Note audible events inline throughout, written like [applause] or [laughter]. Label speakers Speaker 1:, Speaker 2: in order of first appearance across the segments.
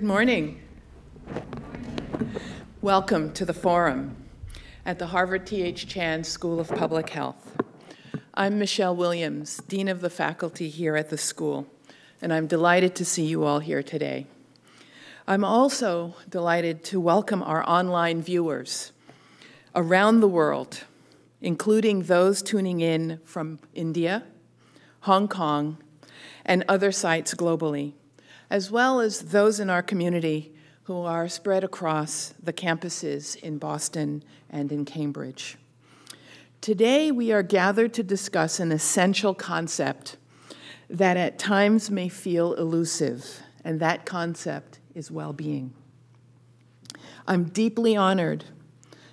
Speaker 1: Good morning. Welcome to the forum at the Harvard T.H. Chan School of Public Health. I'm Michelle Williams, Dean of the Faculty here at the school, and I'm delighted to see you all here today. I'm also delighted to welcome our online viewers around the world, including those tuning in from India, Hong Kong, and other sites globally, as well as those in our community who are spread across the campuses in Boston and in Cambridge. Today, we are gathered to discuss an essential concept that at times may feel elusive, and that concept is well being. I'm deeply honored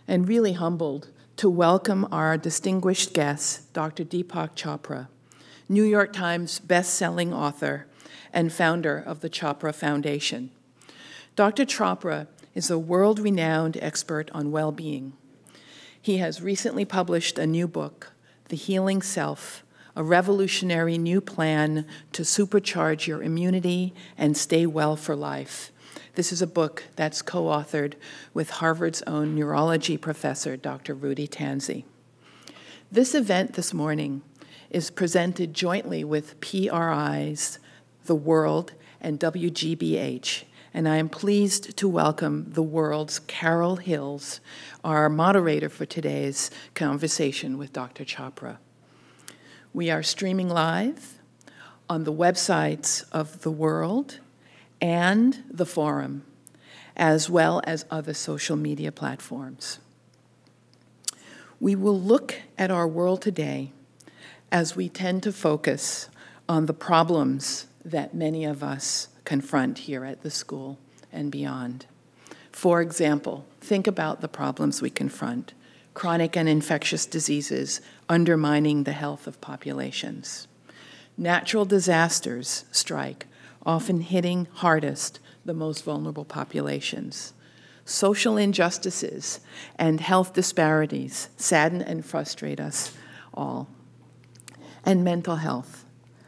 Speaker 1: and really humbled to welcome our distinguished guest, Dr. Deepak Chopra, New York Times best-selling author and founder of the Chopra Foundation. Dr. Chopra is a world-renowned expert on well-being. He has recently published a new book, The Healing Self, a revolutionary new plan to supercharge your immunity and stay well for life. This is a book that's co authored with Harvard's own neurology professor, Dr. Rudy Tanzi. This event this morning is presented jointly with PRI's The World and WGBH, and I am pleased to welcome the world's Carol Hills, our moderator for today's conversation with Dr. Chopra. We are streaming live on the websites of The World and the forum, as well as other social media platforms. We will look at our world today as we tend to focus on the problems that many of us confront here at the school and beyond. For example, think about the problems we confront chronic and infectious diseases undermining the health of populations. Natural disasters strike, often hitting hardest the most vulnerable populations. Social injustices and health disparities sadden and frustrate us all. And mental health,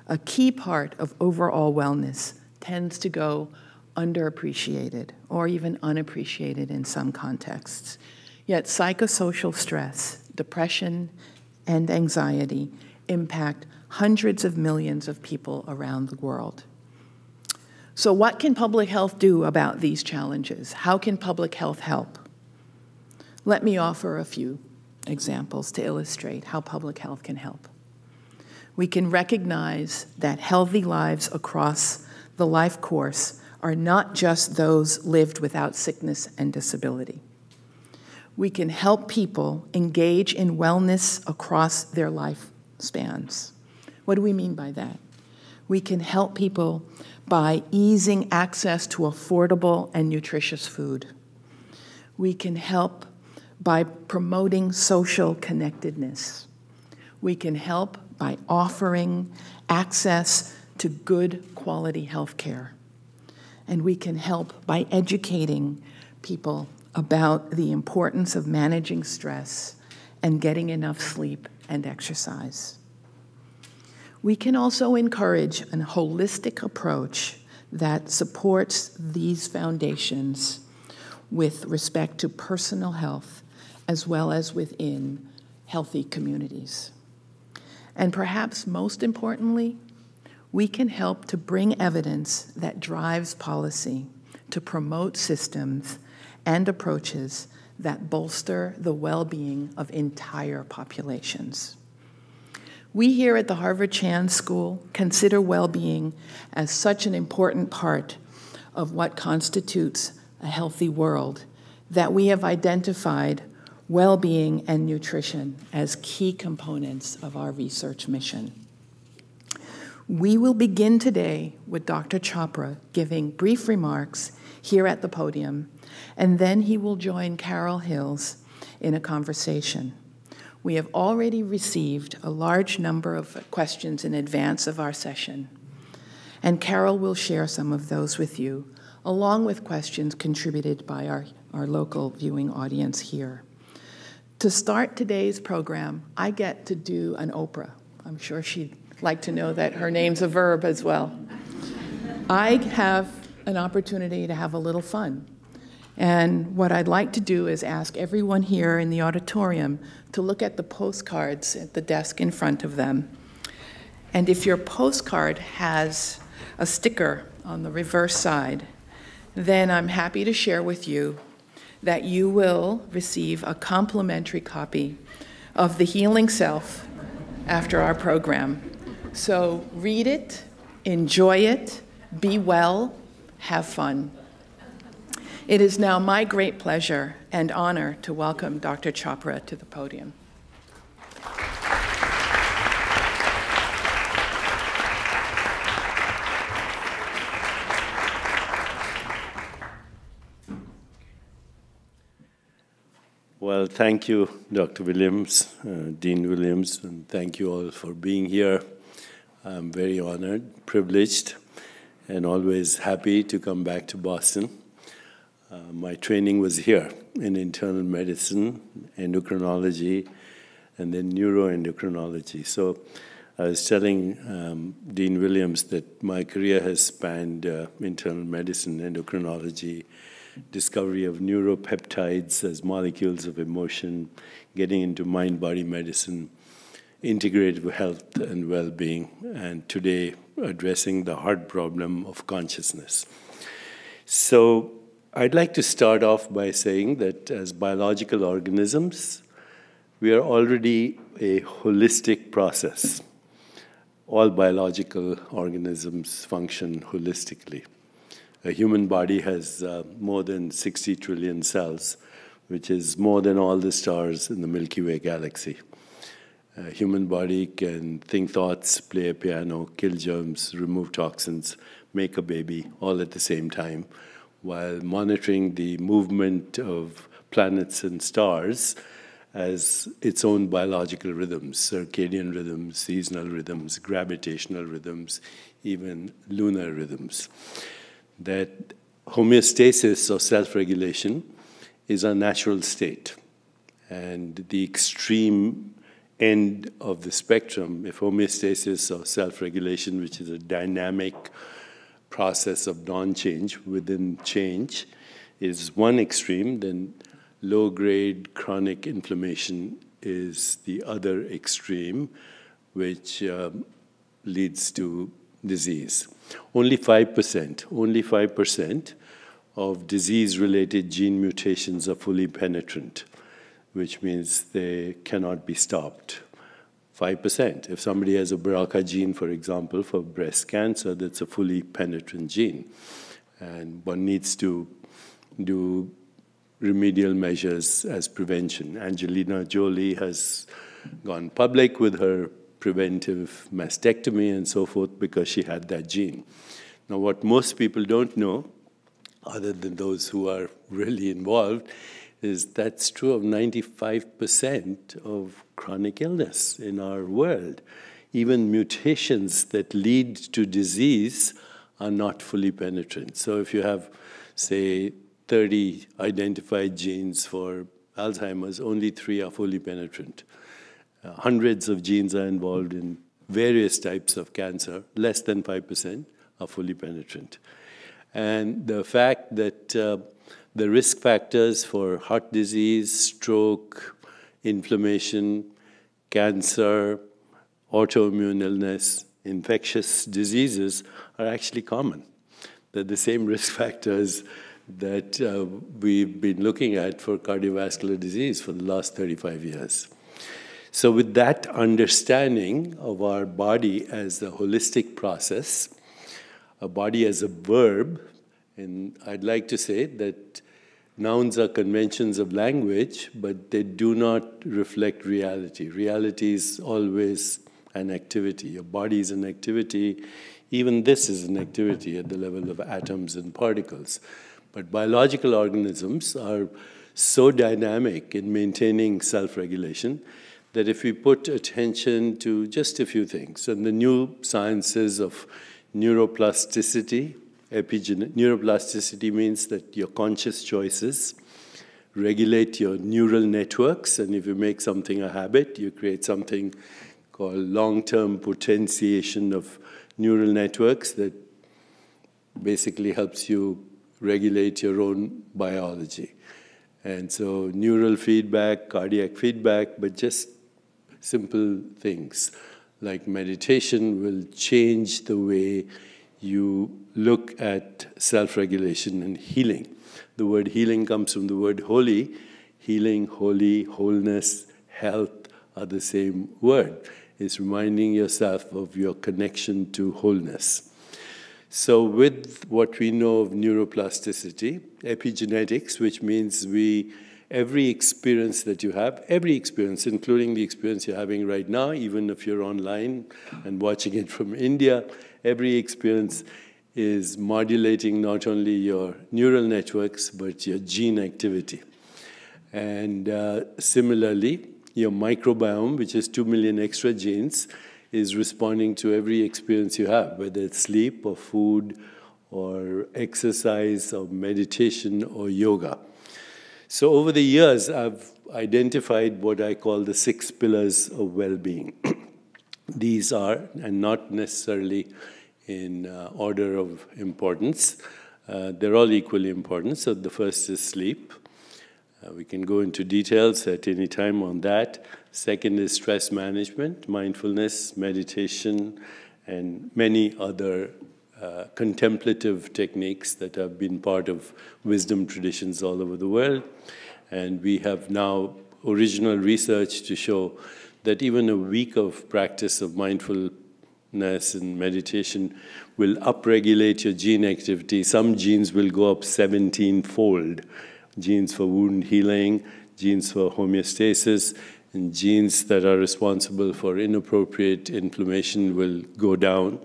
Speaker 1: a key part of overall wellness, tends to go underappreciated or even unappreciated in some contexts. Yet psychosocial stress, depression, and anxiety impact hundreds of millions of people around the world. So, what can public health do about these challenges? How can public health help? Let me offer a few examples to illustrate how public health can help. We can recognize that healthy lives across the life course are not just those lived without sickness and disability. We can help people engage in wellness across their lifespans. What do we mean by that? We can help people by easing access to affordable and nutritious food. We can help by promoting social connectedness. We can help by offering access to good quality health care. And we can help by educating people about the importance of managing stress and getting enough sleep and exercise. We can also encourage a holistic approach that supports these foundations with respect to personal health as well as within healthy communities. And perhaps most importantly, we can help to bring evidence that drives policy to promote systems and approaches that bolster the well being of entire populations. We here at the Harvard Chan School consider well being as such an important part of what constitutes a healthy world that we have identified well being and nutrition as key components of our research mission. We will begin today with Dr. Chopra giving brief remarks here at the podium, and then he will join Carol Hills in a conversation. We have already received a large number of questions in advance of our session, and Carol will share some of those with you, along with questions contributed by our, our local viewing audience here. To start today's program, I get to do an Oprah. I'm sure she'd like to know that her name's a verb as well. I have an opportunity to have a little fun. And what I'd like to do is ask everyone here in the auditorium to look at the postcards at the desk in front of them. And if your postcard has a sticker on the reverse side, then I'm happy to share with you that you will receive a complimentary copy of The Healing Self after our program. So read it, enjoy it, be well, have fun. It is now my great pleasure and honor to welcome Dr. Chopra to the podium.
Speaker 2: Well, thank you, Dr. Williams, uh, Dean Williams, and thank you all for being here. I'm very honored, privileged, and always happy to come back to Boston. Uh, my training was here in internal medicine, endocrinology, and then neuroendocrinology. So I was telling um, Dean Williams that my career has spanned uh, internal medicine, endocrinology, discovery of neuropeptides as molecules of emotion, getting into mind body medicine, integrative health and well being, and today addressing the hard problem of consciousness. So, I'd like to start off by saying that as biological organisms, we are already a holistic process. All biological organisms function holistically. A human body has uh, more than 60 trillion cells, which is more than all the stars in the Milky Way galaxy. A human body can think thoughts, play a piano, kill germs, remove toxins, make a baby, all at the same time while monitoring the movement of planets and stars as its own biological rhythms, circadian rhythms, seasonal rhythms, gravitational rhythms, even lunar rhythms. That homeostasis or self regulation is a natural state. And the extreme end of the spectrum, if homeostasis or self regulation, which is a dynamic process of non-change within change is one extreme, then low-grade chronic inflammation is the other extreme, which um, leads to disease. Only 5%, only 5% of disease-related gene mutations are fully penetrant, which means they cannot be stopped. 5%. If somebody has a BRCA gene, for example, for breast cancer, that's a fully penetrant gene. And one needs to do remedial measures as prevention. Angelina Jolie has gone public with her preventive mastectomy and so forth because she had that gene. Now, what most people don't know, other than those who are really involved, is that's true of 95% of chronic illness in our world. Even mutations that lead to disease are not fully penetrant. So if you have, say, 30 identified genes for Alzheimer's, only three are fully penetrant. Uh, hundreds of genes are involved in various types of cancer, less than 5% are fully penetrant. And the fact that uh, the risk factors for heart disease, stroke, inflammation, cancer, autoimmune illness, infectious diseases are actually common. They're the same [laughs] risk factors that uh, we've been looking at for cardiovascular disease for the last 35 years. So, with that understanding of our body as a holistic process, a body as a verb, and I'd like to say that nouns are conventions of language, but they do not reflect reality. Reality is always an activity. Your body is an activity. Even this is an activity at the level of atoms and particles. But biological organisms are so dynamic in maintaining self regulation that if we put attention to just a few things, and the new sciences of neuroplasticity, neuroplasticity means that your conscious choices regulate your neural networks, and if you make something a habit, you create something called long-term potentiation of neural networks that basically helps you regulate your own biology. And so neural feedback, cardiac feedback, but just simple things like meditation will change the way you look at self-regulation and healing. The word healing comes from the word holy. Healing, holy, wholeness, health are the same word. It's reminding yourself of your connection to wholeness. So, with what we know of neuroplasticity, epigenetics, which means we every experience that you have, every experience, including the experience you're having right now, even if you're online and watching it from India, every experience is modulating not only your neural networks, but your gene activity. And uh, similarly, your microbiome, which is 2 million extra genes, is responding to every experience you have, whether it's sleep or food or exercise or meditation or yoga. So over the years, I've identified what I call the six pillars of well-being. [clears throat] These are, and not necessarily in uh, order of importance, uh, they're all equally important. So the first is sleep. Uh, we can go into details at any time on that. Second is stress management, mindfulness, meditation, and many other uh, contemplative techniques that have been part of wisdom traditions all over the world. And we have now original research to show that even a week of practice of mindfulness and meditation will upregulate your gene activity. Some genes will go up 17 fold genes for wound healing, genes for homeostasis, and genes that are responsible for inappropriate inflammation will go down.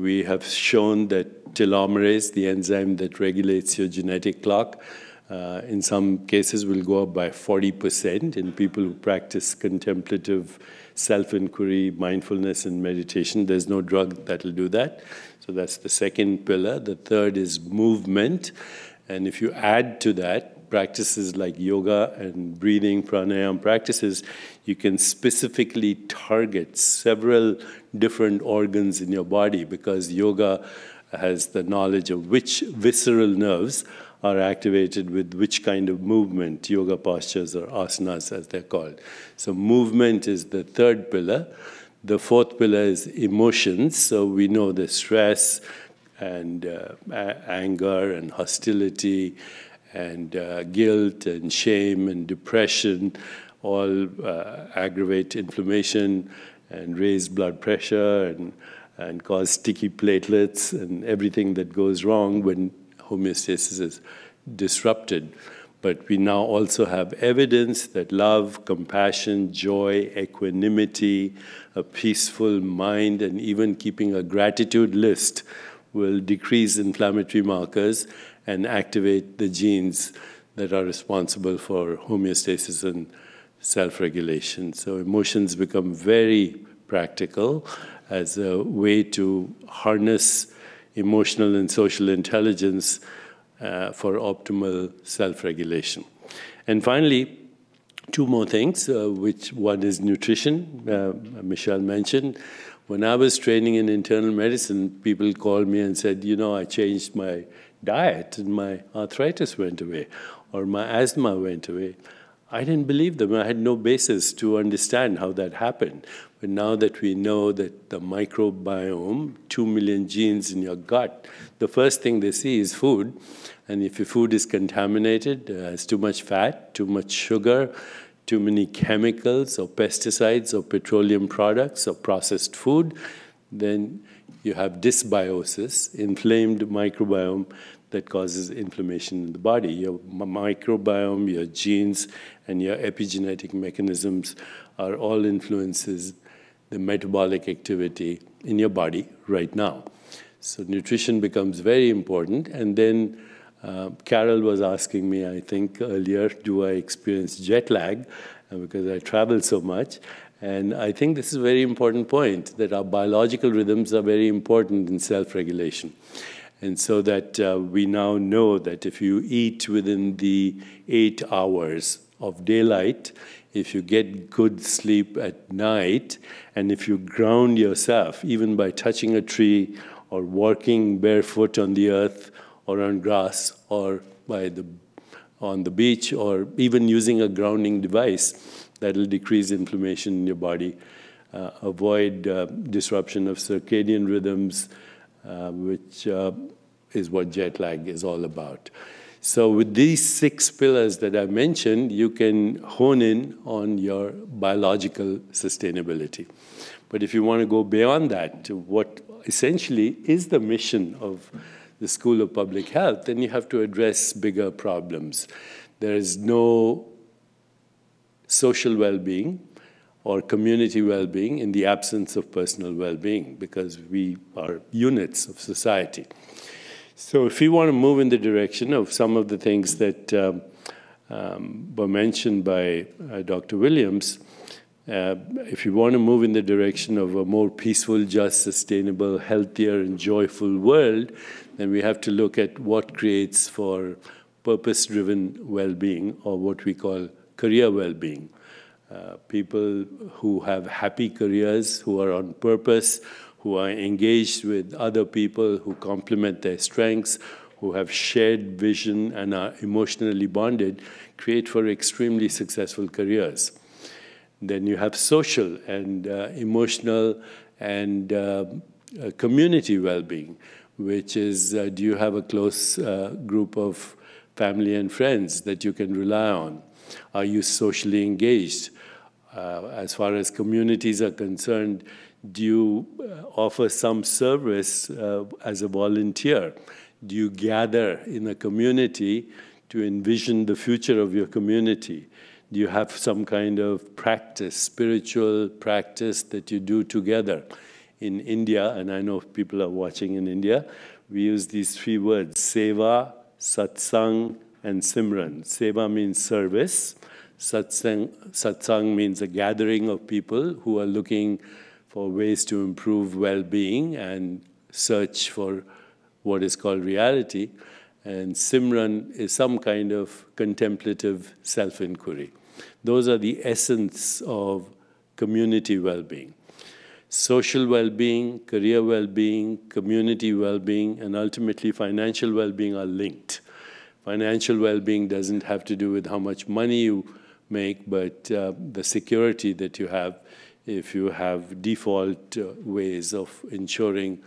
Speaker 2: We have shown that telomerase, the enzyme that regulates your genetic clock, uh, in some cases will go up by 40% in people who practice contemplative self-inquiry, mindfulness, and meditation. There's no drug that'll do that. So that's the second pillar. The third is movement. And if you add to that practices like yoga and breathing, pranayama practices, you can specifically target several different organs in your body because yoga has the knowledge of which visceral nerves are activated with which kind of movement, yoga postures or asanas as they're called. So movement is the third pillar. The fourth pillar is emotions. So we know the stress and uh, anger and hostility and uh, guilt and shame and depression all uh, aggravate inflammation and raise blood pressure and, and cause sticky platelets and everything that goes wrong when homeostasis is disrupted. But we now also have evidence that love, compassion, joy, equanimity, a peaceful mind, and even keeping a gratitude list will decrease inflammatory markers and activate the genes that are responsible for homeostasis and self-regulation. So emotions become very practical as a way to harness emotional and social intelligence uh, for optimal self-regulation. And finally, two more things, uh, which one is nutrition, uh, Michelle mentioned. When I was training in internal medicine, people called me and said, you know, I changed my diet and my arthritis went away or my asthma went away. I didn't believe them. I had no basis to understand how that happened. But now that we know that the microbiome, two million genes in your gut, the first thing they see is food. And if your food is contaminated, uh, has too much fat, too much sugar, too many chemicals or pesticides or petroleum products or processed food, then you have dysbiosis, inflamed microbiome that causes inflammation in the body. Your microbiome, your genes, and your epigenetic mechanisms are all influences the metabolic activity in your body right now. So nutrition becomes very important. And then uh, Carol was asking me, I think earlier, do I experience jet lag? Uh, because I travel so much. And I think this is a very important point, that our biological rhythms are very important in self-regulation. And so that uh, we now know that if you eat within the eight hours of daylight, if you get good sleep at night, and if you ground yourself, even by touching a tree or walking barefoot on the earth or on grass or by the, on the beach or even using a grounding device that will decrease inflammation in your body, uh, avoid uh, disruption of circadian rhythms, which uh, is what jet lag is all about. So with these six pillars that I mentioned, you can hone in on your biological sustainability. But if you want to go beyond that what essentially is the mission of the School of Public Health, then you have to address bigger problems. There is no social well-being or community well-being in the absence of personal well-being because we are units of society. So if we want to move in the direction of some of the things that um, um, were mentioned by uh, Dr. Williams, uh, if you want to move in the direction of a more peaceful, just, sustainable, healthier, and joyful world, then we have to look at what creates for purpose-driven well-being, or what we call career well-being. Uh, people who have happy careers, who are on purpose, who are engaged with other people who complement their strengths, who have shared vision and are emotionally bonded, create for extremely successful careers. Then you have social and uh, emotional and uh, uh community well-being, which is uh, do you have a close uh, group of family and friends that you can rely on? Are you socially engaged? As far as communities are concerned, do you uh, offer some service uh, as a volunteer? Do you gather in a community to envision the future of your community? Do you have some kind of practice, spiritual practice that you do together? In India, and I know people are watching in India, we use these three words, seva, satsang, and simran. Seva means service. Satsang, satsang means a gathering of people who are looking for ways to improve well-being and search for what is called reality. And Simran is some kind of contemplative self-inquiry. Those are the essence of community well-being. Social well-being, career well-being, community well-being, and ultimately financial well-being are linked. Financial well-being doesn't have to do with how much money you make, but uh, the security that you have if you have default uh, ways of ensuring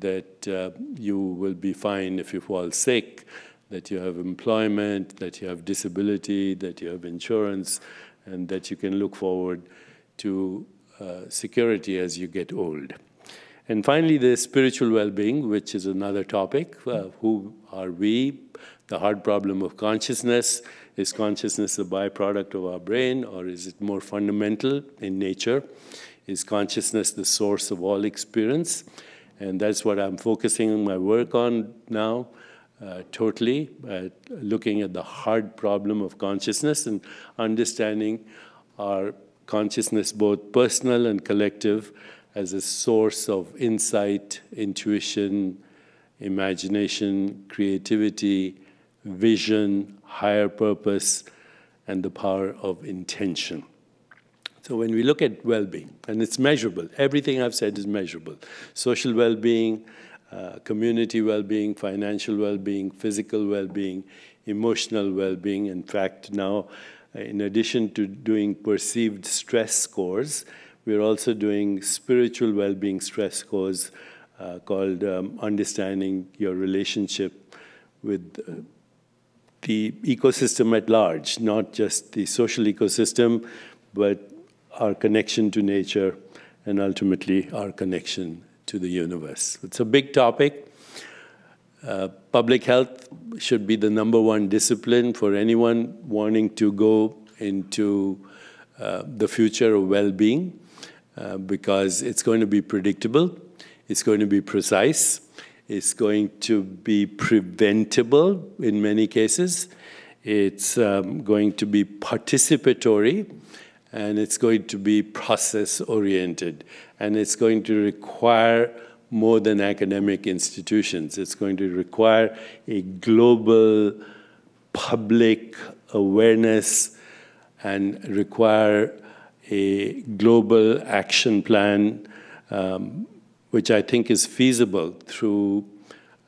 Speaker 2: that uh, you will be fine if you fall sick, that you have employment, that you have disability, that you have insurance, and that you can look forward to uh, security as you get old. And finally, the spiritual well-being, which is another topic. Uh, who are we? The hard problem of consciousness. Is consciousness a byproduct of our brain, or is it more fundamental in nature? Is consciousness the source of all experience? And that's what I'm focusing my work on now, uh, totally, uh, looking at the hard problem of consciousness and understanding our consciousness, both personal and collective, as a source of insight, intuition, imagination, creativity, vision, higher purpose, and the power of intention. So when we look at well-being, and it's measurable, everything I've said is measurable. Social well-being, uh, community well-being, financial well-being, physical well-being, emotional well-being. In fact, now, uh, in addition to doing perceived stress scores, we're also doing spiritual well-being stress scores uh, called um, understanding your relationship with uh, the ecosystem at large, not just the social ecosystem, but our connection to nature and ultimately our connection to the universe. It's a big topic. Uh, public health should be the number one discipline for anyone wanting to go into uh, the future of well-being uh, because it's going to be predictable, it's going to be precise, it's going to be preventable in many cases. It's um, going to be participatory, and it's going to be process-oriented. And it's going to require more than academic institutions. It's going to require a global public awareness and require a global action plan um, which I think is feasible through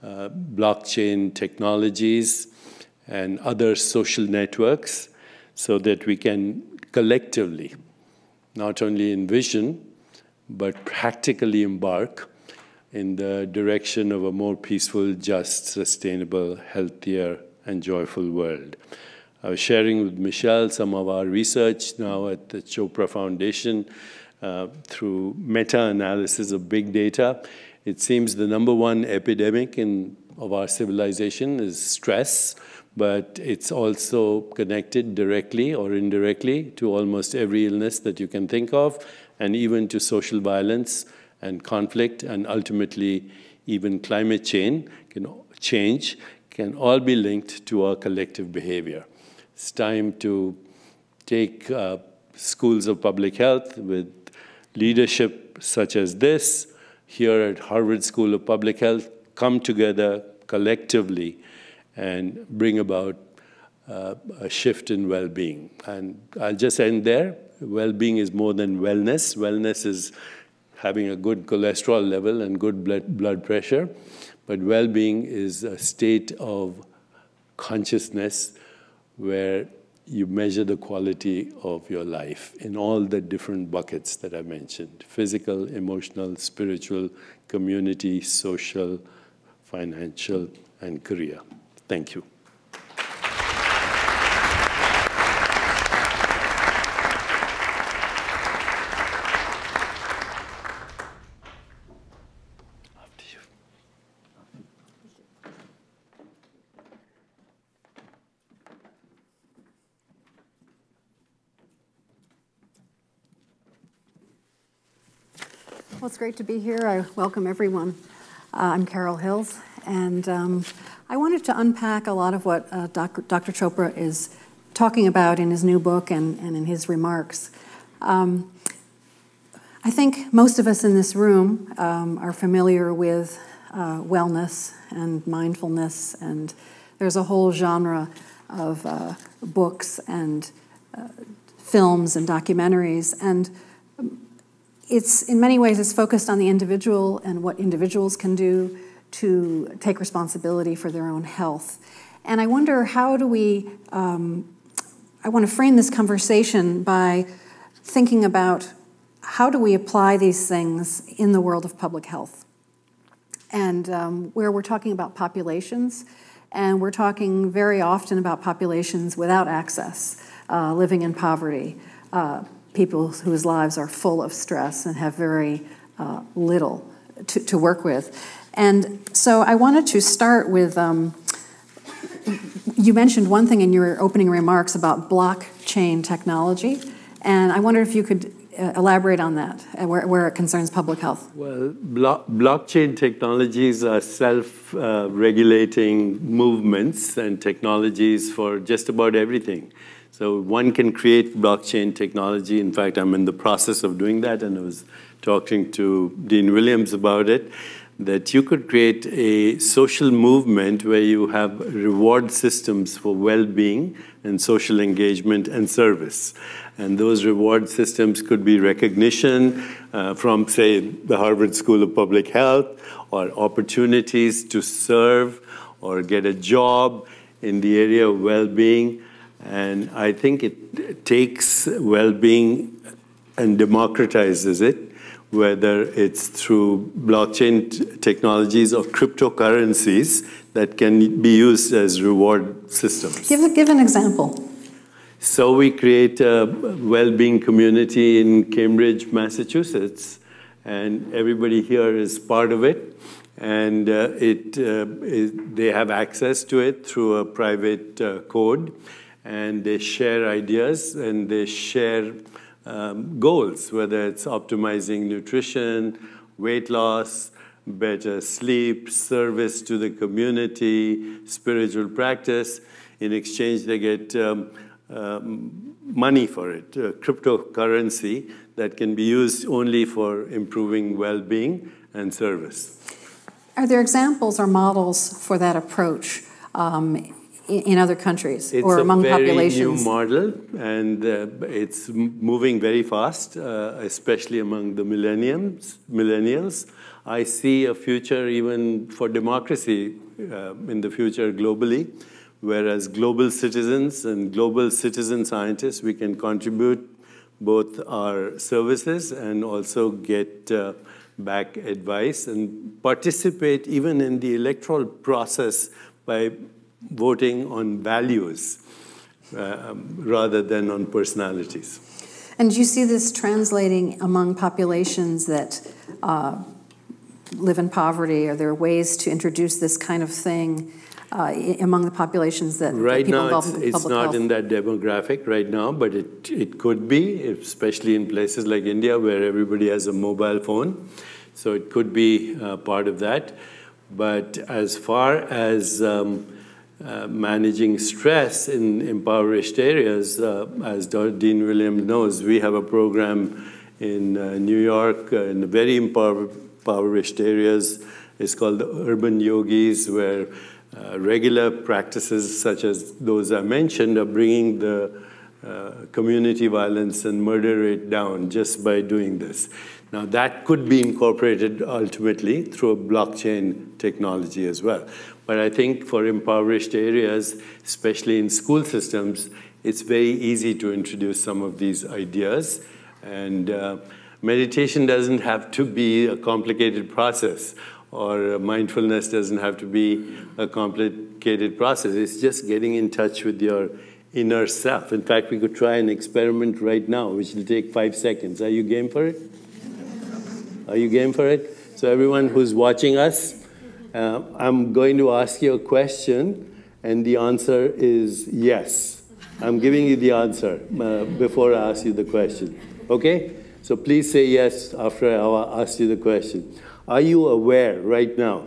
Speaker 2: uh, blockchain technologies and other social networks so that we can collectively not only envision but practically embark in the direction of a more peaceful, just, sustainable, healthier, and joyful world. I was sharing with Michelle some of our research now at the Chopra Foundation uh, through meta-analysis of big data. It seems the number one epidemic in, of our civilization is stress, but it's also connected directly or indirectly to almost every illness that you can think of, and even to social violence and conflict, and ultimately even climate change can, change can all be linked to our collective behavior. It's time to take uh, schools of public health with leadership such as this here at Harvard School of Public Health come together collectively and bring about uh, a shift in well-being. And I'll just end there. Well-being is more than wellness. Wellness is having a good cholesterol level and good blood, blood pressure. But well-being is a state of consciousness where you measure the quality of your life in all the different buckets that I mentioned, physical, emotional, spiritual, community, social, financial, and career. Thank you.
Speaker 3: Well, it's great to be here. I welcome everyone. Uh, I'm Carol Hills, and um, I wanted to unpack a lot of what uh, Dr. Dr. Chopra is talking about in his new book and, and in his remarks. Um, I think most of us in this room um, are familiar with uh, wellness and mindfulness, and there's a whole genre of uh, books and uh, films and documentaries. And it's in many ways it's focused on the individual and what individuals can do to take responsibility for their own health. And I wonder how do we, um, I want to frame this conversation by thinking about how do we apply these things in the world of public health? And um, where we're talking about populations, and we're talking very often about populations without access, uh, living in poverty, uh, people whose lives are full of stress and have very uh, little to, to, work with. And so I wanted to start with um, you mentioned one thing in your opening remarks about blockchain technology, and I wonder if you could uh, elaborate on that, uh, where, where, it concerns public health.
Speaker 2: Well, blo blockchain technologies are self uh, regulating movements and technologies for just about everything. So one can create blockchain technology. In fact, I'm in the process of doing that, and I was talking to Dean Williams about it, that you could create a social movement where you have reward systems for well-being and social engagement and service. And those reward systems could be recognition uh, from, say, the Harvard School of Public Health, or opportunities to serve or get a job in the area of well-being, and I think it takes well being and democratizes it, whether it's through blockchain technologies or cryptocurrencies that can be used as reward systems.
Speaker 3: Give, give an example.
Speaker 2: So we create a well-being community in Cambridge, Massachusetts, and everybody here is part of it. And uh, it, uh, they have access to it through a private uh, code and they share ideas and they share um, goals, whether it's optimizing nutrition, weight loss, better sleep, service to the community, spiritual practice. In exchange, they get um, um, money for it, cryptocurrency that can be used only for improving well-being and service.
Speaker 3: Are there examples or models for that approach um, in, in other countries
Speaker 2: it's
Speaker 3: or among
Speaker 2: populations? It's a very new model, and uh, it's moving very fast, uh, especially among the millenniums, millennials. I see a future even for democracy uh, in the future globally, whereas global citizens and global citizen scientists, we can contribute both our services and also get uh, back advice and participate even in the electoral process by voting on values uh, rather than on personalities.
Speaker 3: And do you see this translating among populations that uh, live in poverty? Are there ways to introduce this kind of thing uh, among the populations that,
Speaker 2: right
Speaker 3: people
Speaker 2: now it's, it's not
Speaker 3: health?
Speaker 2: in that demographic right now, but it it could be, especially in places like India where everybody has a mobile phone. So it could be uh, part of that. But as far as um, uh, managing stress in impoverished areas, uh, as Dean Williams knows, we have a program in uh, New York uh, in very impoverished areas. It's called the Urban Yogis, where uh, regular practices such as those I mentioned are bringing the community violence and murder rate down just by doing this. Now, that could be incorporated ultimately through a blockchain technology as well. But I think for impoverished areas, especially in school systems, it's very easy to introduce some of these ideas. And uh, meditation doesn't have to be a complicated process, or mindfulness doesn't have to be a complicated process. It's just getting in touch with your inner self. In fact, we could try an experiment right now, which will take five seconds. Are you game for it? Are you game for it? So, everyone who's watching us, uh, I'm going to ask you a question, and the answer is yes. I'm giving you the answer uh, before I ask you the question. Okay? So, please say yes after I ask you the question. Are you aware right now?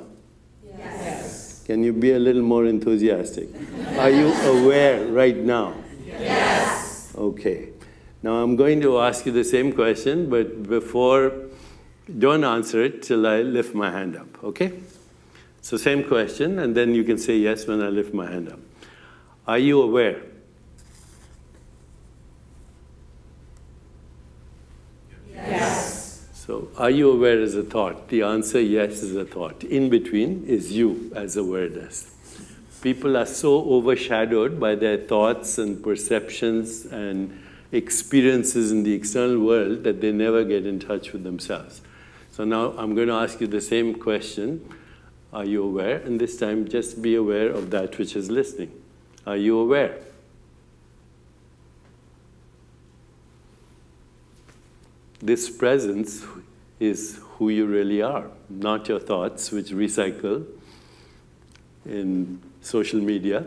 Speaker 4: Yes.
Speaker 2: Can you be a little more enthusiastic? Are you aware right now?
Speaker 4: Yes.
Speaker 2: Okay. Now I'm going to ask you the same question, but before don't answer it till I lift my hand up, okay? So, same question, and then you can say yes when I lift my hand up. Are you aware?
Speaker 4: Yes.
Speaker 2: So, are you aware as a thought? The answer yes is a thought. In between is you as awareness. People are so overshadowed by their thoughts and perceptions and experiences in the external world that they never get in touch with themselves. So now I'm going to ask you the same question. Are you aware? And this time, just be aware of that which is listening. Are you aware? This presence is who you really are, not your thoughts, which recycle in social media,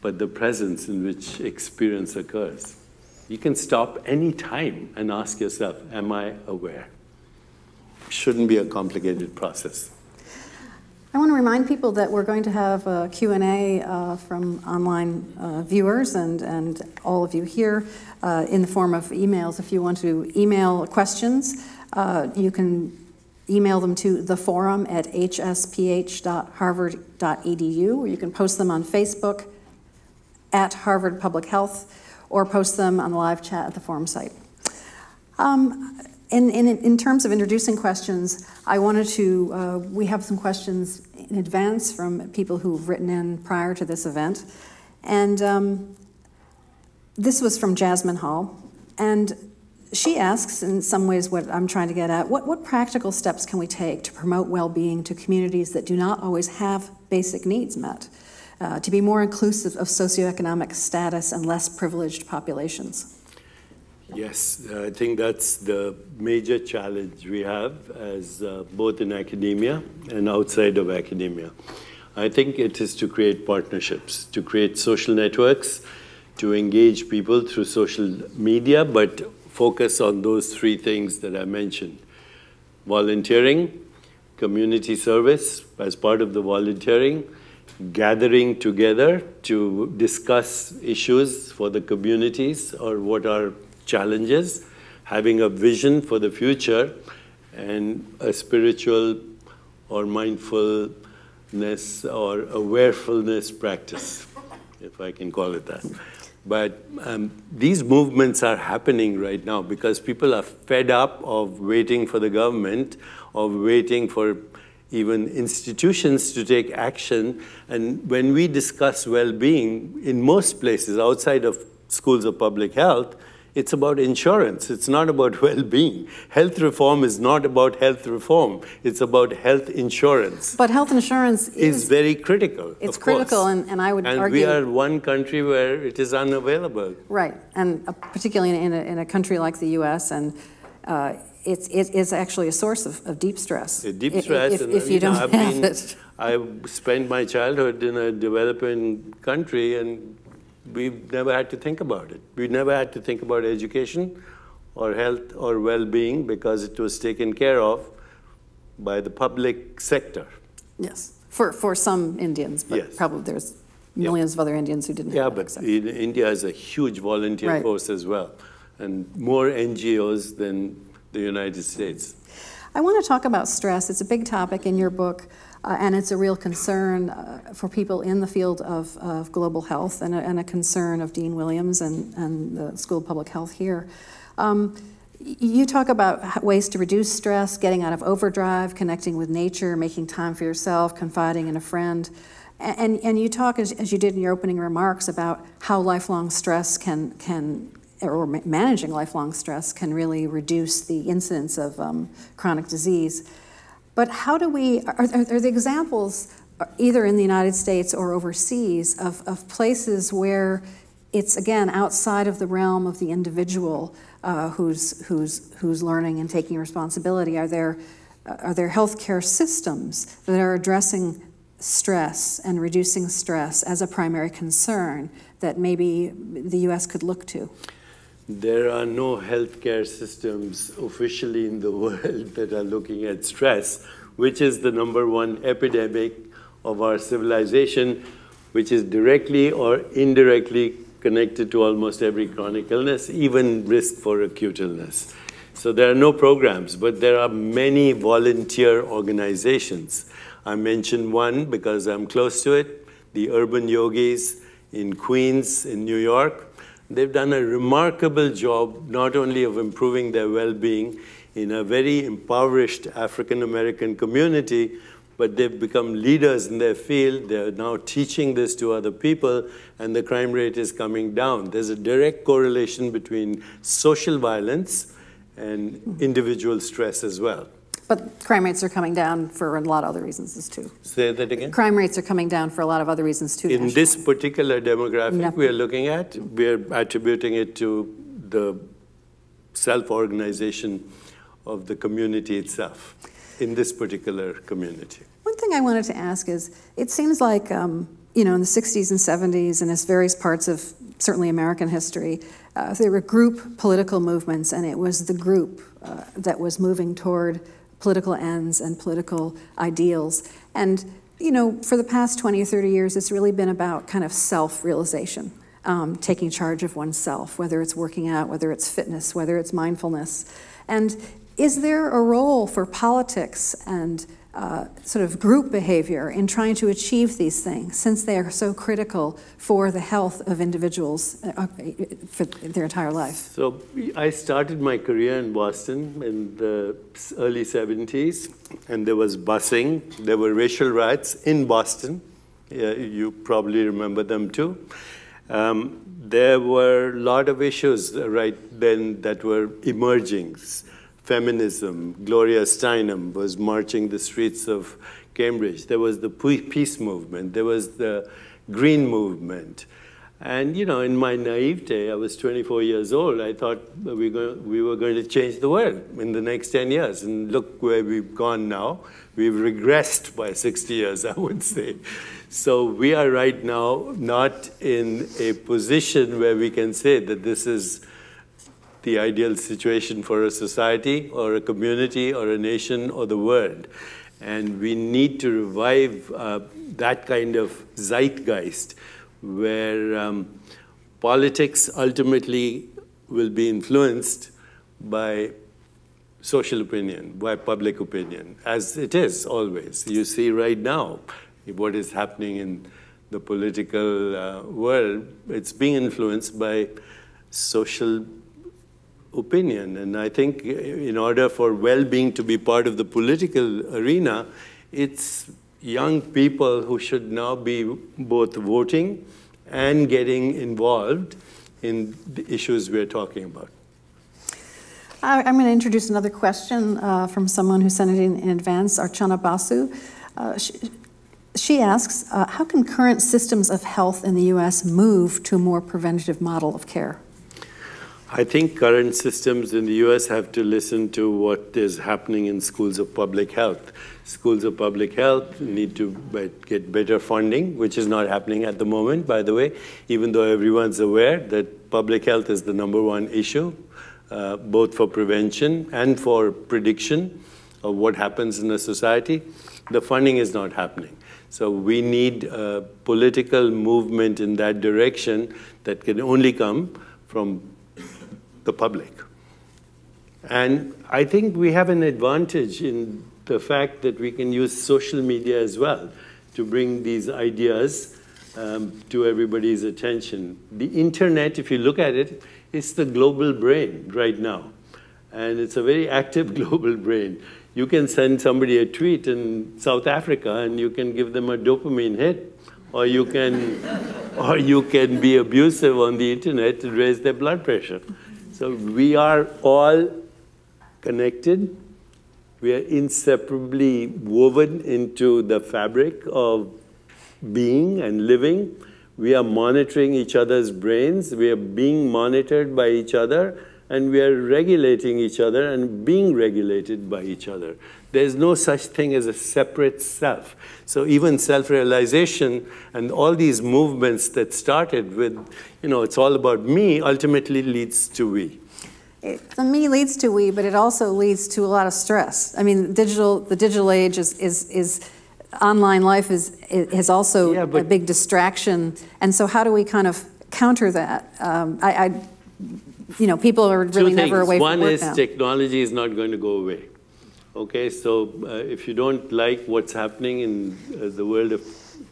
Speaker 2: but the presence in which experience occurs. You can stop any time and ask yourself, Am I aware? shouldn't be a complicated process.
Speaker 3: I want to remind people that we're going to have a Q&A uh, from online uh, viewers and, and all of you here uh, in the form of emails. If you want to email questions, uh, you can email them to the forum at hsph.harvard.edu, or you can post them on Facebook at Harvard Public Health, or post them on the live chat at the forum site. Um, in, in, in, terms of introducing questions, I wanted to, uh, we have some questions in advance from people who've written in prior to this event. And um, this was from Jasmine Hall. And she asks, in some ways, what I'm trying to get at what, what practical steps can we take to promote well being to communities that do not always have basic needs met, uh, to be more inclusive of socioeconomic status and less privileged populations?
Speaker 2: Yes, I think that's the major challenge we have as uh, both in academia and outside of academia. I think it is to create partnerships, to create social networks, to engage people through social media, but focus on those three things that I mentioned. Volunteering, community service as part of the volunteering, gathering together to discuss issues for the communities or what are challenges, having a vision for the future, and a spiritual or mindfulness or awarefulness practice, if I can call it that. But um, these movements are happening right now because people are fed up of waiting for the government, of waiting for even institutions to take action. And when we discuss well-being, in most places outside of schools of public health, it's about insurance. It's not about [laughs] well-being. Health reform is not about health reform. It's about health insurance.
Speaker 3: But health insurance
Speaker 2: is,
Speaker 3: is
Speaker 2: very critical.
Speaker 3: It's critical, and, and I would
Speaker 2: and
Speaker 3: argue.
Speaker 2: we are one country where it is unavailable.
Speaker 3: Right, and uh, particularly in a, in a country like the U.S., and uh, it's, it is actually a source of, of deep stress.
Speaker 2: A deep stress.
Speaker 3: If,
Speaker 2: and,
Speaker 3: if you
Speaker 2: know,
Speaker 3: don't
Speaker 2: I've
Speaker 3: have
Speaker 2: been-
Speaker 3: it.
Speaker 2: I spent my childhood in a developing country, and we've never had to think about it. We never had to think about education or health or well-being because it was taken care of by the public sector.
Speaker 3: Yes, for, for some Indians, but
Speaker 2: Yes.
Speaker 3: probably there's millions of other Indians who didn't
Speaker 2: Yeah, but in- India is a huge volunteer
Speaker 3: Right.
Speaker 2: force as well, and more NGOs than the United States.
Speaker 3: I want to talk about stress. It's a big topic in your book, uh, and it's a real concern uh, for people in the field of, of global health and a, and a concern of Dean Williams and, and the School of Public Health here. Um, you talk about ways to reduce stress, getting out of overdrive, connecting with nature, making time for yourself, confiding in a friend. And, and you talk, as, as you did in your opening remarks, about how lifelong stress can, can or managing lifelong stress can really reduce the incidence of um, chronic disease. But how do we, are, are, the examples, either in the United States or overseas, of, of places where it's, again, outside of the realm of the individual uh, who's, who's, who's learning and taking responsibility? Are there, are there healthcare systems that are addressing stress and reducing stress as a primary concern that maybe the U.S. could look to?
Speaker 2: There are no healthcare systems officially in the [laughs] world that are looking at stress, which is the number one epidemic of our civilization, which is directly or indirectly connected to almost every chronic illness, even risk for acute illness. So there are no programs, but there are many volunteer organizations. I mentioned one because I'm close to it, the Urban Yogis in Queens, in New York. They've done a remarkable job not only of improving their well-being in a very impoverished African American community, but they've become leaders in their field. They're now teaching this to other people, and the crime rate is coming down. There's a direct correlation between social violence and individual stress as well.
Speaker 3: But crime rates are coming down for a lot of other reasons too.
Speaker 2: Say that again?
Speaker 3: Crime rates are coming down for a lot of other reasons too.
Speaker 2: In this particular demographic
Speaker 3: Yep.
Speaker 2: we are looking at, we are attributing it to the self-organization of the community itself, in this particular community.
Speaker 3: One thing I wanted to ask is, it seems like, um, you know, in the 60s and 70s, and as various parts of certainly American history, uh, there were group political movements, and it was the group uh, that was moving toward political ends and political ideals. And, you know, for the past 20 or 30 years, it's really been about kind of self realization. Um, taking charge of oneself, whether it's working out, whether it's fitness, whether it's mindfulness. And is there a role for politics and uh, sort of group behavior in trying to achieve these things, since they are so critical for the health of individuals uh, for their entire life?
Speaker 2: So I started my career in Boston in the early 70s, and there was busing. There were racial riots in Boston. Yeah, you probably remember them too. Um, there were a lot of issues right then that were emerging. Feminism, Gloria Steinem was marching the streets of Cambridge. There was the peace movement. There was the green movement. And, you know, in my naivete, I was 24 years old, I thought we, going, we were going to change the world in the next 10 years. And look where we've gone now. We've regressed by 60 years, I would say. So we are right now not in a position where we can say that this is the ideal situation for a society or a community or a nation or the world. And we need to revive uh, that kind of zeitgeist where um, politics ultimately will be influenced by social opinion, by public opinion, as it is always. You see right now, what is happening in the political uh, world, it's being influenced by social opinion. And I think in order for well-being to be part of the political arena, it's young people who should now be both voting and getting involved in the issues we're talking about.
Speaker 3: I'm going to introduce another question uh, from someone who sent it in, in advance, Archana Basu. Uh, she, she, asks, uh, how can current systems of health in the U.S. move to a more preventative model of care?
Speaker 2: I think current systems in the US have to listen to what is happening in schools of public health. Schools of public health need to get better funding, which is not happening at the moment, by the way, even though everyone's aware that public health is the number one issue, uh, both for prevention and for prediction of what happens in a society. The funding is not happening. So we need a political movement in that direction that can only come from the public. And I think we have an advantage in the fact that we can use social media as well to bring these ideas um, to everybody's attention. The internet, if you look at it, is the global brain right now. And it's a very active [laughs] global brain. You can send somebody a tweet in South Africa and you can give them a dopamine hit or you can [laughs] or you can be abusive on the internet to raise their blood pressure. So we are all connected. We are inseparably woven into the fabric of being and living. We are monitoring each other's brains. We are being monitored by each other. And we are regulating each other and being regulated by each other. There's no such thing as a separate self. So even self-realization and all these movements that started with, you know, it's all about me, ultimately leads to we.
Speaker 3: It, the me leads to we, but it also leads to a lot of stress. I mean, digital, the digital age is, is, is online life is, is also yeah, a big distraction. And so how do we kind of counter that? Um, I, I, you know, people are really never away
Speaker 2: One
Speaker 3: from work
Speaker 2: is
Speaker 3: now.
Speaker 2: technology is not going to go away. Okay, so uh, if you don't like what's happening in uh, the world of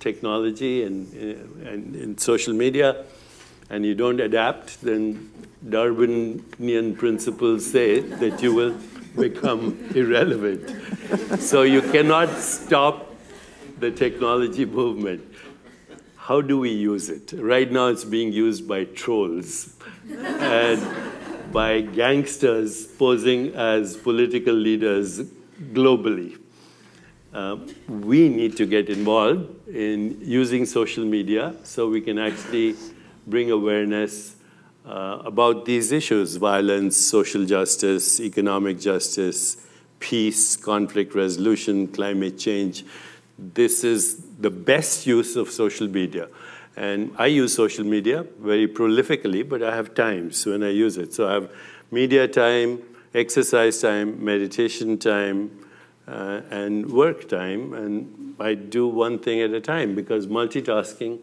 Speaker 2: technology and, uh, and in social media, and you don't adapt, then Darwinian principles say that you will become [laughs] irrelevant. So you cannot stop the technology movement. How do we use it? Right now it's being used by trolls. and by gangsters posing as political leaders globally. Uh, we need to get involved in using social media so we can actually bring awareness uh, about these issues, violence, social justice, economic justice, peace, conflict resolution, climate change. This is the best use of social media. And I use social media very prolifically, but I have times when I use it. So I have media time, exercise time, meditation time, uh, and work time. And I do one thing at a time because multitasking,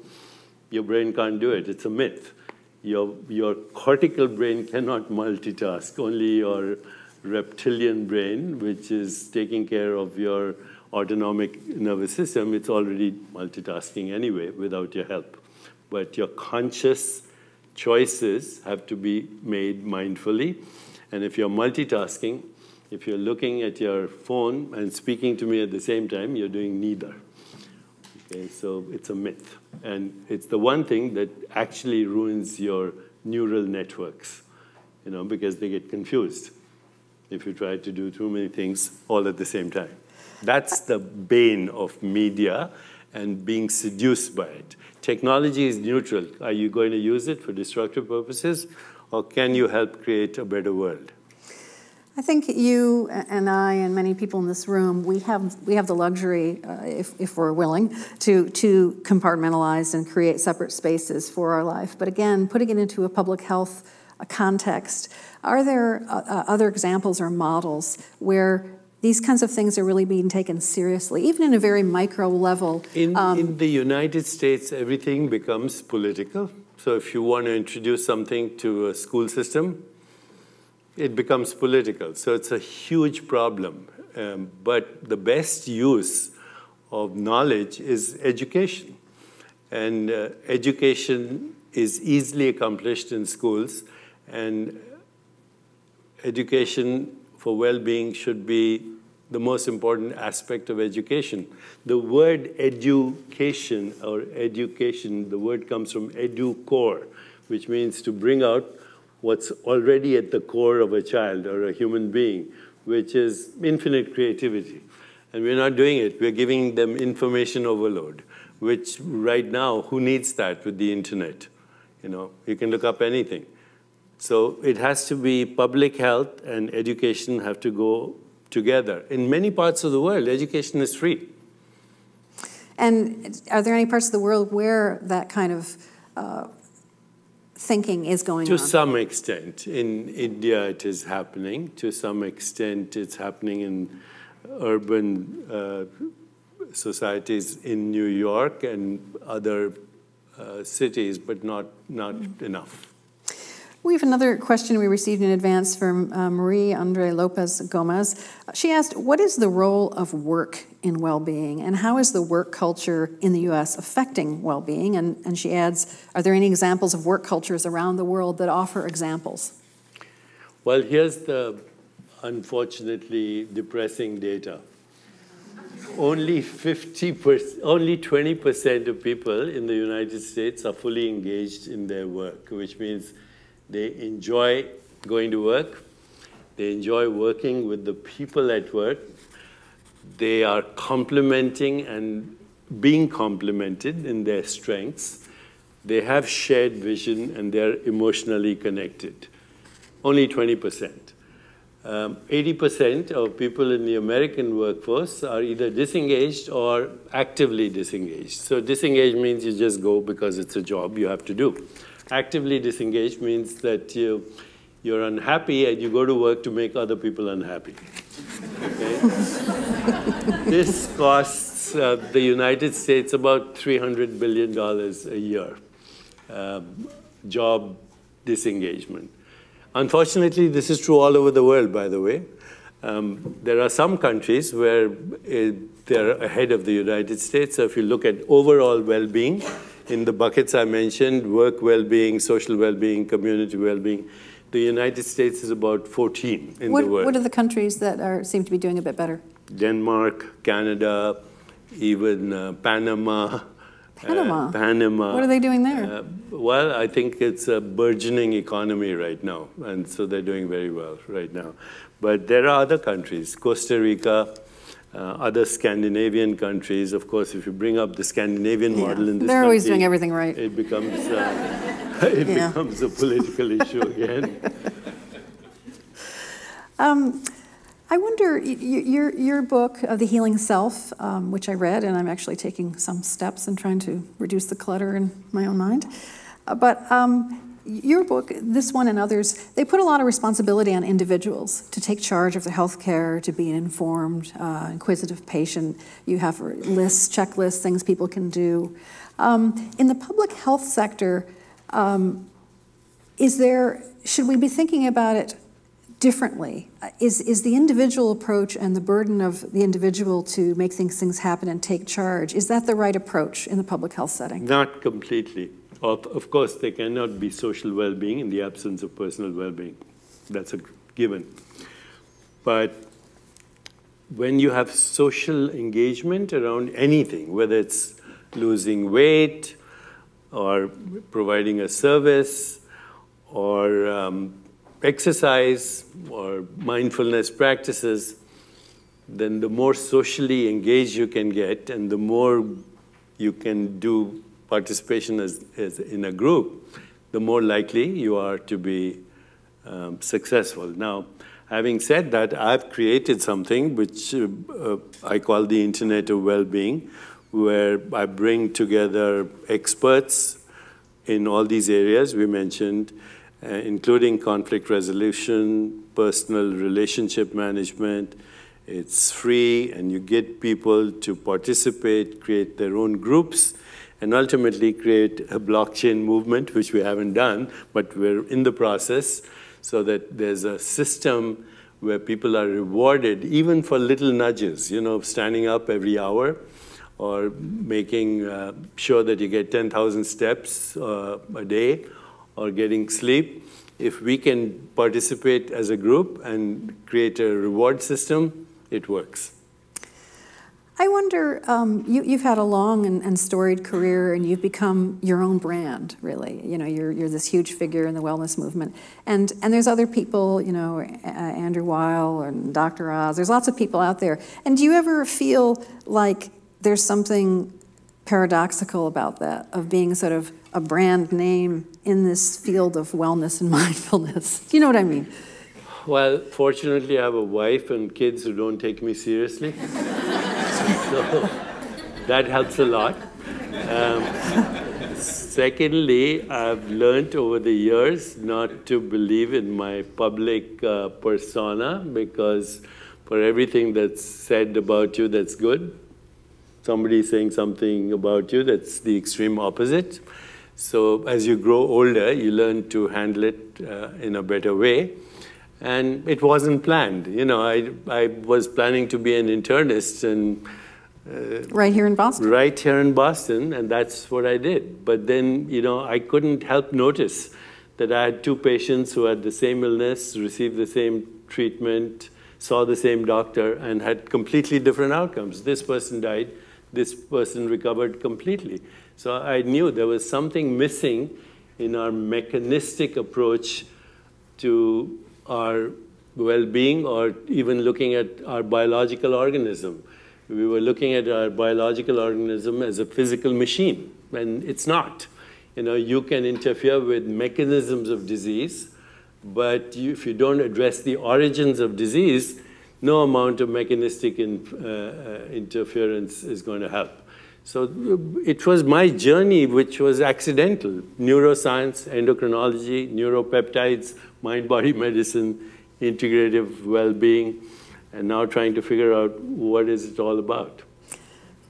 Speaker 2: your brain can't do it. It's a myth. Your, your cortical brain cannot multitask. Only your reptilian brain, which is taking care of your autonomic nervous system, it's already multitasking anyway without your help but your conscious choices have to be made mindfully. And if you're multitasking, if you're looking at your phone and speaking to me at the same time, you're doing neither. Okay, so it's a myth. And it's the one thing that actually ruins your neural networks, you know, because they get confused if you try to do too many things all at the same time. That's the bane of media and being seduced by it. Technology is neutral. Are you going to use it for destructive purposes, or can you help create a better world?
Speaker 3: I think you and I and many people in this room, we have, we have the luxury, uh, if, if we're willing, to, to compartmentalize and create separate spaces for our life. But again, putting it into a public health context, are there uh, uh other examples or models where these kinds of things are really being taken seriously, even in a very micro level.
Speaker 2: In, um, in the United States, everything becomes political. So if you want to introduce something to a school system, it becomes political. So it's a huge problem. Um, but the best use of knowledge is education. And uh, education is easily accomplished in schools, and education for well-being should be the most important aspect of education. The word education or education, the word comes from educore, which means to bring out what's already at the core of a child or a human being, which is infinite creativity. And we're not doing it. We're giving them information overload, which right now, who needs that with the internet? You know, you can look up anything. So it has to be public health and education have to go together. In many parts of the world, education is free.
Speaker 3: And are there any parts of the world where that kind of uh, thinking is going
Speaker 2: to
Speaker 3: on?
Speaker 2: To some extent. In India, it is happening. To some extent, it's happening in urban uh, societies in New York and other uh, cities, but not, not mm. enough.
Speaker 3: We have another question we received in advance from uh, Marie Andre Lopez Gomez. She asked, What is the role of work in well being, and how is the work culture in the US affecting well being? And, and she adds, Are there any examples of work cultures around the world that offer examples?
Speaker 2: Well, here's the unfortunately depressing data. Only 50%, only 20% of people in the United States are fully engaged in their work, which means they enjoy going to work. They enjoy working with the people at work. They are complementing and being complemented in their strengths. They have shared vision and they're emotionally connected. Only 20%. 80% um, of people in the American workforce are either disengaged or actively disengaged. So disengaged means you just go because it's a job you have to do. Actively disengaged means that you, you're unhappy and you go to work to make other people unhappy. Okay? [laughs] this costs uh, the United States about $300 billion a year, um, job disengagement. Unfortunately, this is true all over the world, by the way. Um, there are some countries where uh, they're ahead of the United States. So if you look at overall well-being, in the buckets I mentioned, work well-being, social well-being, community well-being, the United States is about 14 in
Speaker 3: what,
Speaker 2: the world.
Speaker 3: What are the countries that are, seem to be doing a bit better?
Speaker 2: Denmark, Canada, even uh, Panama.
Speaker 3: Panama.
Speaker 2: Uh, Panama.
Speaker 3: What are they doing there?
Speaker 2: Uh, well, I think it's a burgeoning economy right now, and so they're doing very well right now. But there are other countries, Costa Rica, uh, other Scandinavian countries. Of course, if you bring up the Scandinavian yeah. model in this
Speaker 3: They're
Speaker 2: country,
Speaker 3: always doing everything right.
Speaker 2: It becomes, uh, [laughs] [laughs] it yeah. becomes a political issue again. [laughs]
Speaker 3: Um, I wonder, your, your book, of The Healing Self, um, which I read, and I'm actually taking some steps and trying to reduce the clutter in my own mind. Uh, but um, your book, this one and others, they put a lot of responsibility on individuals to take charge of their health care, to be an informed, uh, inquisitive patient. You have lists, checklists, things people can do. Um, in the public health sector, um, is there, should we be thinking about it differently? Is, is the individual approach and the burden of the individual to make things, things happen and take charge, is that the right approach in the public health setting?
Speaker 2: Not completely. Of, of course, there cannot be social well-being in the absence of personal well-being. That's a given. But when you have social engagement around anything, whether it's losing weight or providing a service or um, exercise or mindfulness practices, then the more socially engaged you can get and the more you can do participation is, as in a group, the more likely you are to be um, successful. Now, having said that, I've created something which uh, I call the Internet of Well-being, where I bring together experts in all these areas we mentioned, uh, including conflict resolution, personal relationship management. It's free, and you get people to participate, create their own groups, and ultimately create a blockchain movement, which we haven't done, but we're in the process, so that there's a system where people are rewarded, even for little nudges, you know, standing up every hour, or making uh, sure that you get 10,000 steps uh, a day or getting sleep. If we can participate as a group and create a reward system, it works.
Speaker 3: I wonder, um, you, have had a long and, and, storied career and you've become your own brand, really. You know, you're, you're this huge figure in the wellness movement. And, and there's other people, you know, uh, Andrew Weil and Dr. Oz, there's lots of people out there. And do you ever feel like there's something paradoxical about that, of being sort of a brand name in this field of wellness and [laughs] mindfulness? Do you know what I mean?
Speaker 2: Well, fortunately, I have a wife and kids who don't take me seriously. [laughs] so that helps a lot. Um, secondly, I've learned over the years not to believe in my public uh, persona because for everything that's said about you that's good, somebody saying something about you that's the extreme opposite. So as you grow older, you learn to handle it uh, in a better way. And it wasn't planned. You know, I, I was planning to be an internist and
Speaker 3: uh, right here in Boston.
Speaker 2: Right here in Boston, and that's what I did. But then, you know, I couldn't help notice that I had two patients who had the same illness, received the same treatment, saw the same doctor, and had completely different outcomes. This person died, this person recovered completely. So I knew there was something missing in our mechanistic approach to our well-being or even looking at our biological organism. We were looking at our biological organism as a physical machine, and it's not. You know, you can interfere with mechanisms of disease, but you, if you don't address the origins of disease, no amount of mechanistic in, uh, uh, interference is going to help. So it was my journey, which was accidental. Neuroscience, endocrinology, neuropeptides, mind-body [laughs] medicine, integrative well-being, and now trying to figure out what is it all about.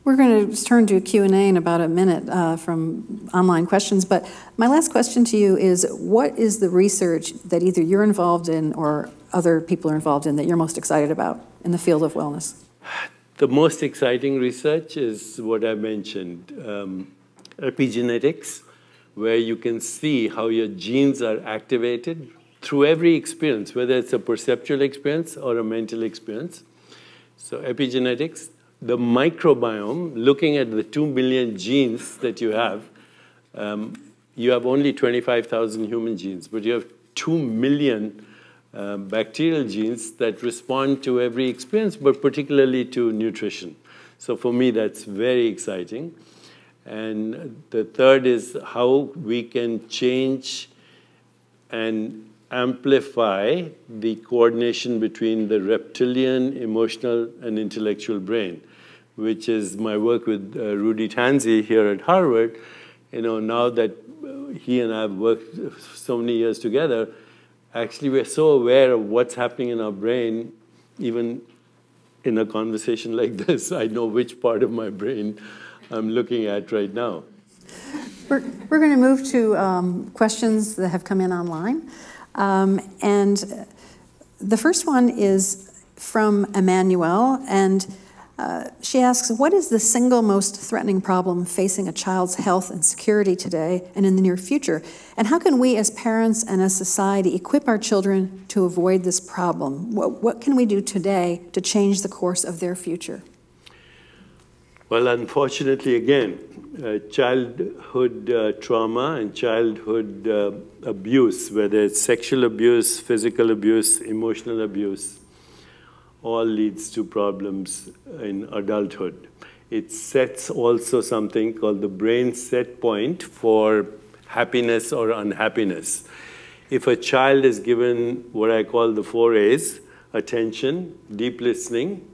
Speaker 3: We're going to turn to Q&A in about a minute uh, from online questions, but my last question to you is, what is the research that either you're involved in or other people are involved in that you're most excited about in the field of wellness? [sighs] [sighs]
Speaker 2: The most exciting research is what I mentioned, um, epigenetics, where you can see how your genes are activated through every experience, whether it's a perceptual experience or a mental experience. So epigenetics, the microbiome, looking at the 2 million genes that you have, um, you have only 25,000 human genes, but you have 2 million uh, bacterial genes that respond to every experience, but particularly to nutrition. So for me, that's very exciting. And the third is how we can change and amplify the coordination between the reptilian, emotional, and intellectual brain, which is my work with uh, Rudy Tanzi here at Harvard. You know, now that he and I have worked so many years together, actually we're so aware of what's happening in our brain, even in a conversation [laughs] like this, I know which part of my brain I'm looking at right now.
Speaker 3: We're, we're going to move to um, questions that have come in online. Um, and the first one is from Emmanuel, and uh, she asks, what is the single most threatening problem facing a child's health and security today and in the near future? And how can we as parents and as society equip our children to avoid this problem? What, what can we do today to change the course of their future?
Speaker 2: Well, unfortunately, again, uh, childhood uh, trauma and childhood uh, abuse, whether it's sexual abuse, physical abuse, emotional abuse, all leads to problems in adulthood. It sets also something called the brain set point for happiness or unhappiness. If a child is given what I call the four A's, attention, deep listening,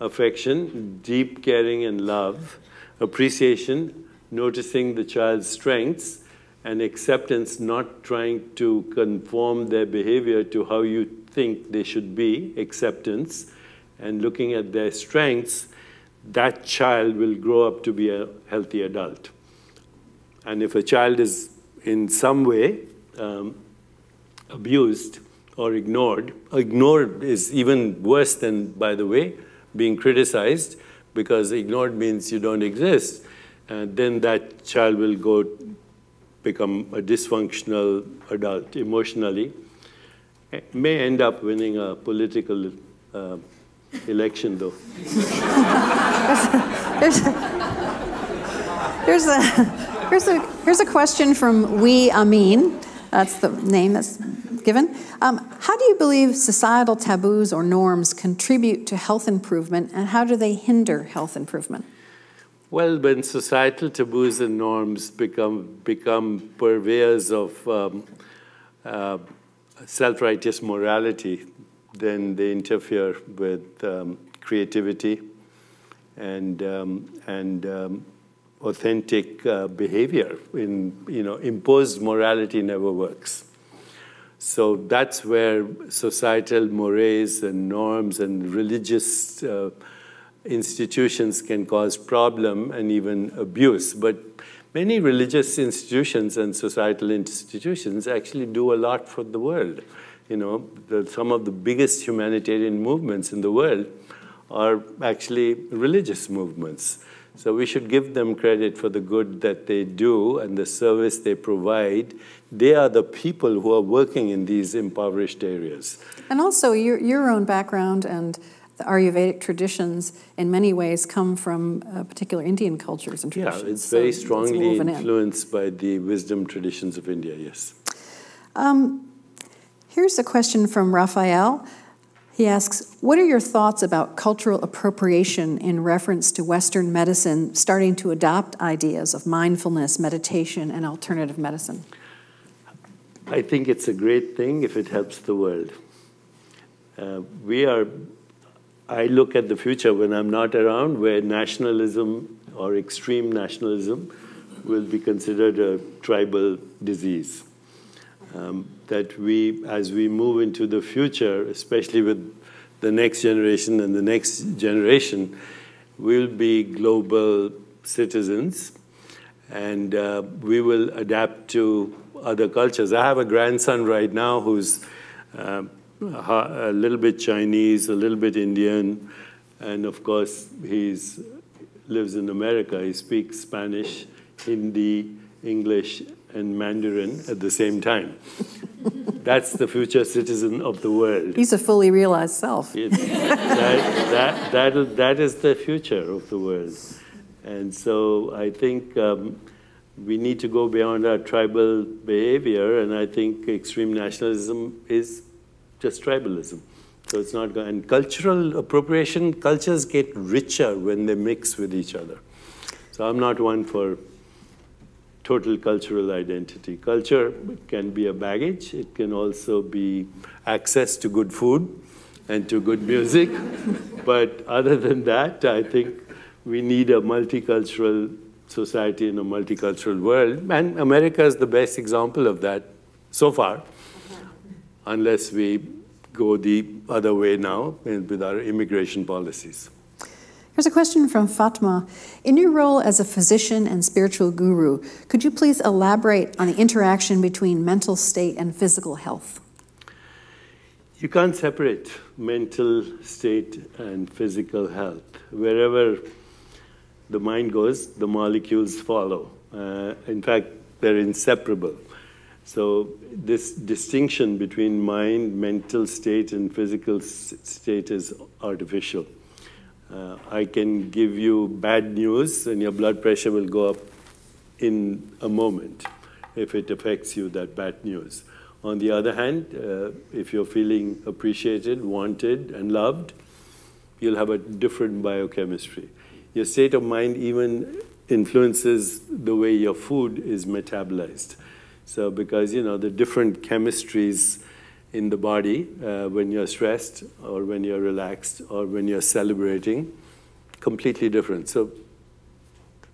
Speaker 2: affection, deep caring and love, appreciation, noticing the child's strengths, and acceptance, not trying to conform their behavior to how you think they should be, acceptance, and looking at their strengths, that child will grow up to be a healthy adult. And if a child is in some way um, abused or ignored, ignored is even worse than, by the way, being criticized, because ignored means you don't exist. And then that child will go become a dysfunctional adult emotionally, may end up winning a political uh, election, though.
Speaker 3: Here's a, here's a, here's a, here's a question from We Amin. That's the name that's given. Um, how do you believe societal taboos or norms contribute to health improvement, and how do they hinder health improvement?
Speaker 2: Well, when societal taboos and norms become become purveyors of um, uh, self-righteous morality, then they interfere with um, creativity and um, and um, authentic uh, behavior. In you know, imposed morality never works. So that's where societal mores and norms and religious uh, institutions can cause problem and even abuse. But many religious institutions and societal institutions actually do a lot for the world. You know, the, some of the biggest humanitarian movements in the world are actually religious movements. So we should give them credit for the good that they do and the service they provide. They are the people who are working in these impoverished areas.
Speaker 3: And also, your, your own background and the Ayurvedic traditions, in many ways, come from uh, particular Indian cultures and traditions.
Speaker 2: Yeah, it's very
Speaker 3: so
Speaker 2: strongly
Speaker 3: it's
Speaker 2: influenced in. by the wisdom traditions of India, yes.
Speaker 3: Um, here's a question from Raphael. He asks, What are your thoughts about cultural appropriation in reference to Western medicine starting to adopt ideas of mindfulness, meditation, and alternative medicine?
Speaker 2: I think it's a great thing if it helps the world. Uh, we are, I look at the future when I'm not around where nationalism or extreme nationalism will be considered a tribal disease um, that we, as we move into the future, especially with the next generation and the next generation, will be global citizens and uh, we will adapt to other cultures. I have a grandson right now who's uh, a little bit Chinese, a little bit Indian, and of course he lives in America. He speaks Spanish, Hindi, English, and Mandarin at the same time. [laughs] That's the future citizen of the world.
Speaker 3: He's a fully realized self.
Speaker 2: It, that, that, that, that is the future of the world. And so I think um, we need to go beyond our tribal behavior, and I think extreme nationalism is just tribalism. So it's not going. And cultural appropriation, cultures get richer when they mix with each other. So I'm not one for total cultural identity. Culture can be a baggage, it can also be access to good food and to good music. [laughs] but other than that, I think we need a multicultural society in a multicultural world. And America is the best example of that so far, unless we go the other way now with our immigration policies.
Speaker 3: Here's a question from Fatma. In your role as a physician and spiritual guru, could you please elaborate on the interaction between mental state and physical health?
Speaker 2: You can't separate mental state and physical health. Wherever the mind goes, the molecules follow. Uh, in fact, they're inseparable. So, this distinction between mind, mental state, and physical state is artificial. Uh, I can give you bad news and your blood pressure will go up in a moment if it affects you, that bad news. On the other hand, uh, if you're feeling appreciated, wanted, and loved, you'll have a different biochemistry. Your state of mind even influences the way your food is metabolized. So, because you know the different chemistries in the body uh, when you're stressed or when you're relaxed or when you're celebrating, completely different. So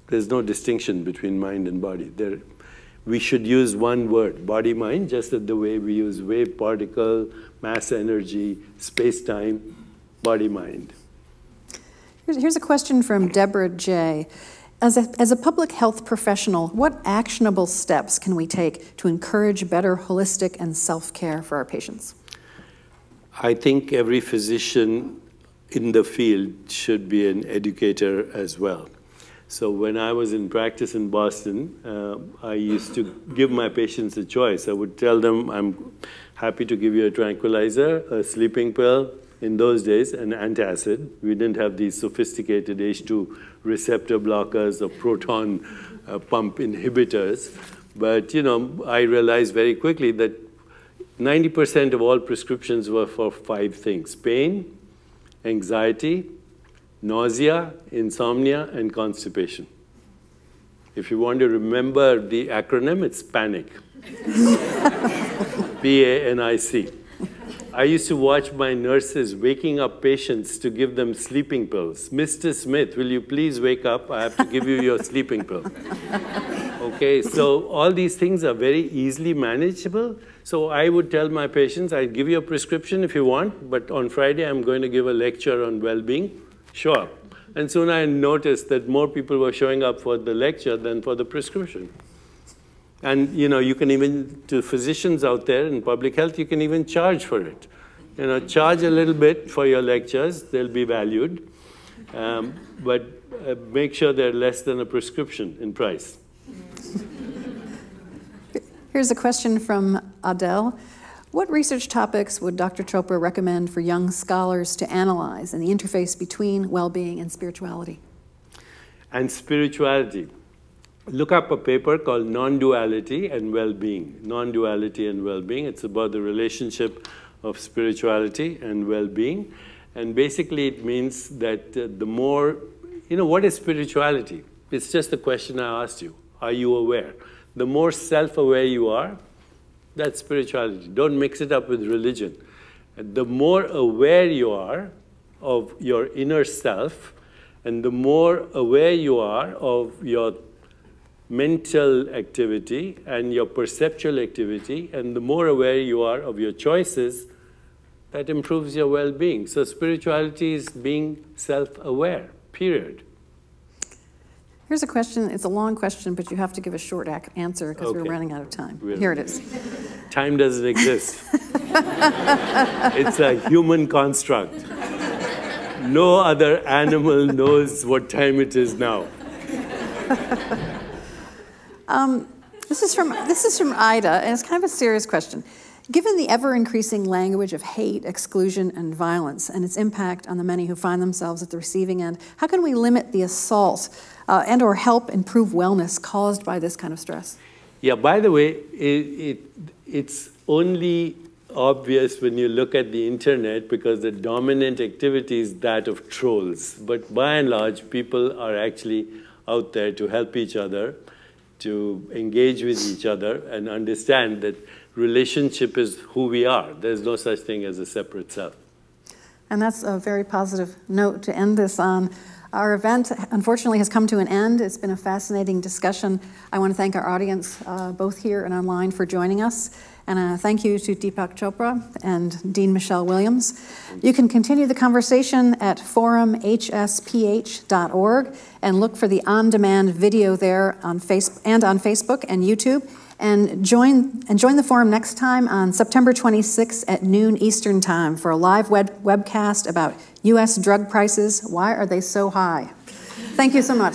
Speaker 2: there's no distinction between mind and body. There, we should use one word, body mind, just the way we use wave particle, mass energy, space time, body mind.
Speaker 3: Here's, here's a question from Deborah J. As a, as a public health professional, what actionable steps can we take to encourage better holistic and self care for our patients?
Speaker 2: I think every physician in the field should be an educator as well. So when I was in practice in Boston, uh, I used to give my patients a choice. I would tell them, I'm happy to give you a tranquilizer, a sleeping pill, in those days, an antacid. We didn't have these sophisticated H2 receptor blockers or proton uh, pump inhibitors. But, you know, I realized very quickly that 90% of all prescriptions were for five things pain, anxiety, nausea, insomnia, and constipation. If you want to remember the acronym, it's PANIC. [laughs] P A N I used to watch my nurses waking up patients to give them sleeping pills. Mr. Smith, will you please wake up? I have to give you your sleeping pill. Okay, so all these things are very easily manageable. So I would tell my patients, I'll give you a prescription if you want, but on Friday I'm going to give a lecture on well-being. Sure. And soon I noticed that more people were showing up for the lecture than for the prescription. And you know, you can even, to physicians out there in public health, you can even charge for it. You know, charge a little bit for your lectures, they'll be valued. Um, but uh, make sure they're less than a prescription in price.
Speaker 3: Here's a question from Adele. What research topics would Dr. Chopra recommend for young scholars to analyze in the interface between well being and spirituality?
Speaker 2: And spirituality. Look up a paper called Non Duality and Well Being. Non Duality and Well Being. It's about the relationship of spirituality and well being. And basically, it means that uh, the more, you know, what is spirituality? It's just the question I asked you. Are you aware? The more self aware you are, that's spirituality. Don't mix it up with religion. The more aware you are of your inner self, and the more aware you are of your mental activity and your perceptual activity, and the more aware you are of your choices, that improves your well being. So, spirituality is being self aware, period.
Speaker 3: Here's a question. It's a long question, but you have to give a short answer because
Speaker 2: Okay.
Speaker 3: we're running out of time. Here it is. [laughs]
Speaker 2: Time doesn't exist, [laughs] it's a human construct. No other animal knows what time it is now. [laughs]
Speaker 3: This is from this is from Ida, and it's kind of a serious question. Given the ever increasing language of hate, exclusion, and violence, and its impact on the many who find themselves at the receiving end, how can we limit the assault uh, and/or help improve wellness caused by this kind of stress?
Speaker 2: Yeah, by the way, it, it, it's only obvious when you look at the internet because the dominant activity is that of trolls. But by and large, people are actually out there to help each other, to engage with each other, and understand that relationship is who we are. There's no such thing as a separate self.
Speaker 3: And that's a very positive note to end this on. Our event, unfortunately, has come to an end. It's been a fascinating discussion. I want to thank our audience, uh, both here and online, for joining us. And uh, thank you to Deepak Chopra and Dean Michelle Williams. You can continue the conversation at forumhsph.org and look for the on demand video there on face- and on Facebook and YouTube. And join, and join the forum next time on September 26th at noon Eastern Time for a live web, webcast about U.S. drug prices. Why are they so high? Thank you so much.